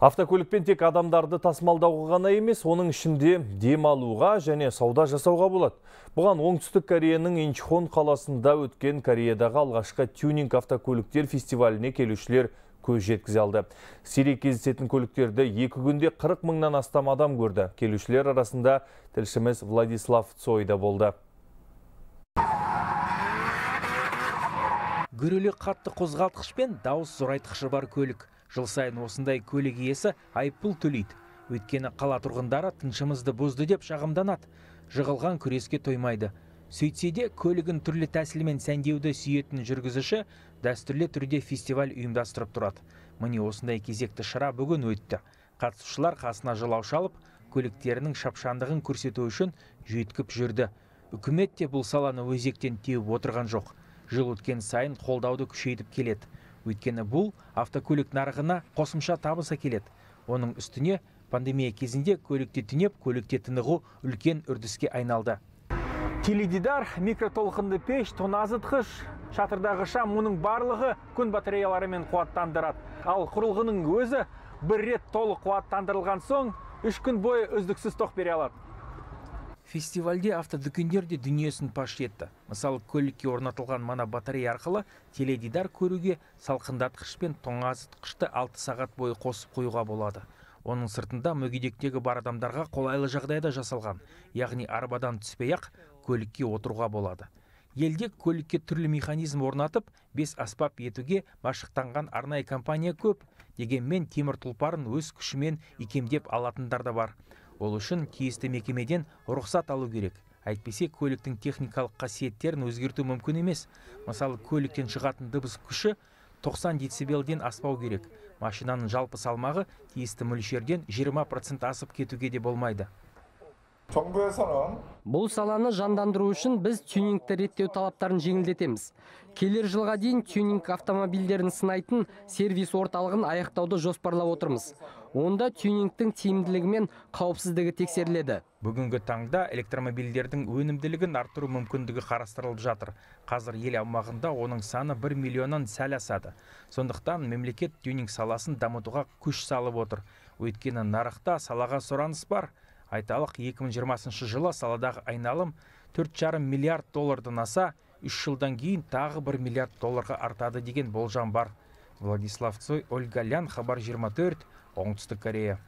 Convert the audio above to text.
Автокөлікпен тек адамдарды тасымалдауға ғана емес, оның ішінде демалуға және сауда жасауға болады. Бұған оңтүстік Кореяның Инчхон қаласында өткен Кореядағы алғашқы тюнинг автокөліктер фестиваліне келушілер көз жеткізе алды. Сирек кездесетін көліктерді екі күнде 40 мыңнан астам адам көрді. Келушілер арасында тілшіміз Владислав Цойда болды. Гүрілі қатты қозғалтқыш пен дауыс бар көлік. Жыл сайын осындай көлік иесі айыппұл төлейді. Өйткені қала тұрғындары тыншымызды бұзды деп шағымданады. Жығылған күреске тоймайды. Сөйтсе де көлігін түрлі тәсілмен сәндеуді сүйетін жүргізуші дәстүрлі түрде фестиваль ұйымдастырып тұрады. Міне осындай кезекті шара бүгін өтті. Қатысушылар қасына жолаушы алып, көліктерінің шапшандығын көрсету үшін жүйткіп жүрді. Үкімет те бұл саланы өзектен теуіп отырған жоқ. Жыл өткен сайын қолдауды күшейтіп келеді өйткені бұл автокөлік нарығына қосымша табыс әкеледі. Оның үстіне пандемия кезінде көлікте түнеп көлікте тынығу үлкен үрдіске айналды. Теледидар микротолқынды пеш тоңазытқыш шатырдағы шам мұның барлығы күн батареяларымен қуаттандырады. Ал құрылғының өзі бір рет толық қуаттандырылған соң үш күн бойы үздіксіз тоқ бере алады. Фестивальде автодүкендер де дүниесін паш етті. Мысалы көлікке орнатылған мана батарея арқылы теледидар көруге салқындатқыш пен тоңазытқышты алты сағат бойы қосып қоюға болады. Оның сыртында мүгедектігі бар адамдарға қолайлы жағдайда жасалған. Яғни арбадан түспей ақ көлікке отыруға болады. Елде көлікке түрлі механизм орнатып бес аспап етуге машықтанған арнайы компания көп дегенмен темір тұлпарын өз күшімен икемдеп алатындар да бар. Ол үшін тиісті мекемеден рұқсат алу керек. Әйтпесе көліктің техникалық қасиеттерін өзгерту мүмкін емес. Мысалы көліктен шығатын дыбыс күші 90 децибелден аспау керек. Машинаның жалпы салмағы тиісті мөлшерден 20 процент асып кетуге де болмайды. Бұл саланы жандандыру үшін біз тюнингті реттеу талаптарын жеңілдетеміз. Келер жылға дейін тюнинг автомобильдерін сынайтын сервис орталығын аяқтауды жоспарлап отырмыз. Онда тюнингтің тиімділігі мен қауіпсіздігі тексеріледі. Бүгінгі таңда электромобильдердің өнімділігін арттыру мүмкіндігі қарастырылып жатыр. Қазір ел аумағында оның саны бір миллионнан сәл асады. Сондықтан мемлекет тюнинг саласын дамытуға күш салып отыр. Өйткені нарықта салаға сұраныс бар. Айталық 2020 жылы саладағы айналым 4,5 миллиард доллардан аса үш жылдан кейін тағы 1 миллиард долларға артады деген болжам бар. Владислав цой ольга лян хабар 24 оңтүстік корея.